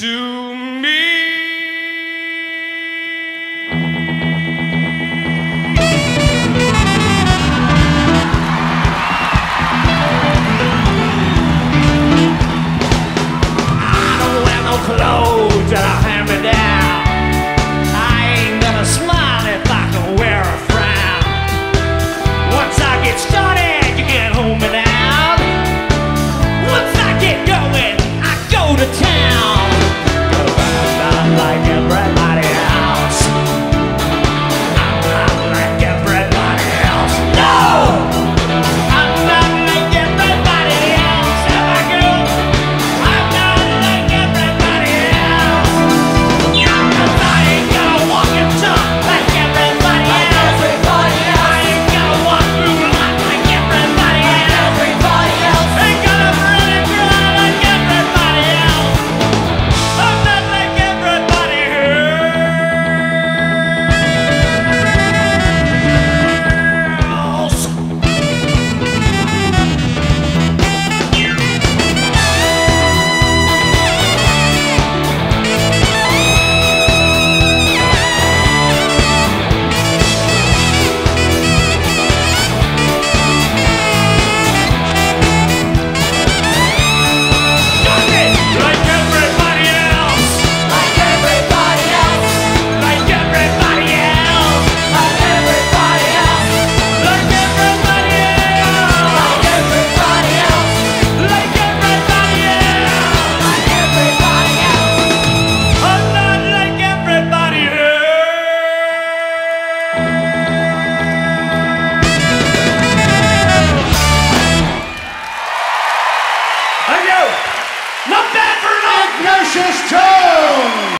to me. Precious Jones!